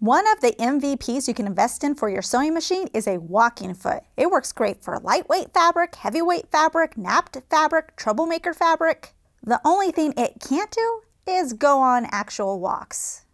One of the MVPs you can invest in for your sewing machine is a walking foot. It works great for lightweight fabric, heavyweight fabric, napped fabric, troublemaker fabric. The only thing it can't do is go on actual walks.